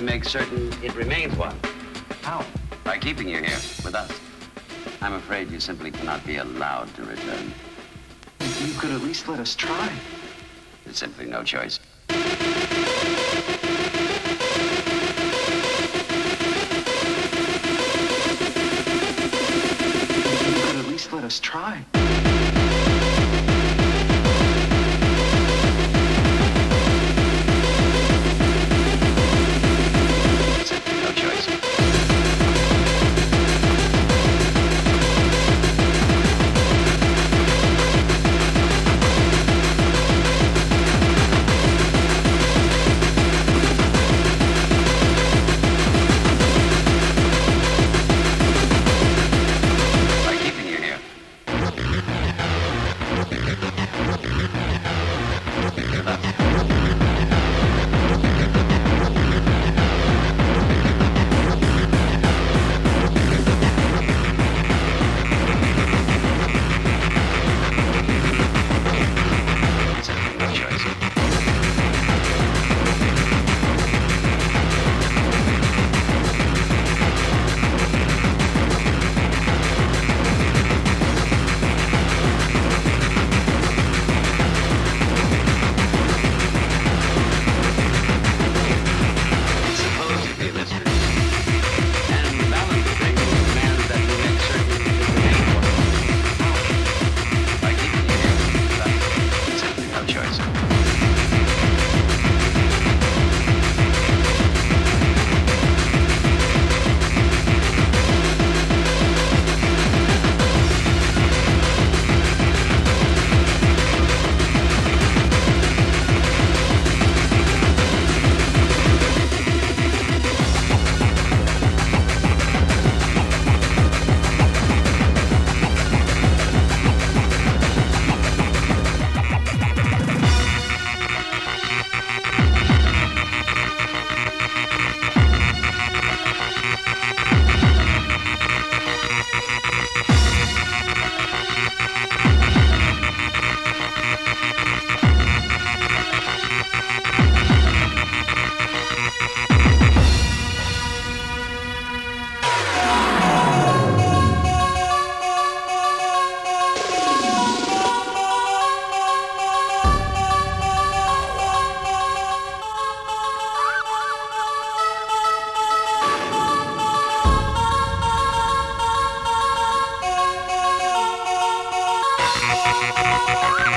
We make certain it remains one. How? By keeping you here with us. I'm afraid you simply cannot be allowed to return. You could at least let us try. There's simply no choice. Could at least let us try. ¡Oh!